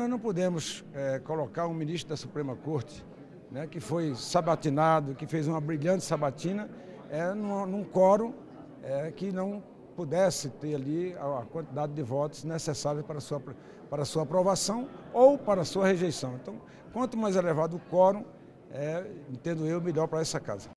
Nós não podemos é, colocar um ministro da Suprema Corte, né, que foi sabatinado, que fez uma brilhante sabatina, é, num, num quórum é, que não pudesse ter ali a, a quantidade de votos necessários para sua, para sua aprovação ou para sua rejeição. Então, quanto mais elevado o quórum, é, entendo eu, melhor para essa casa.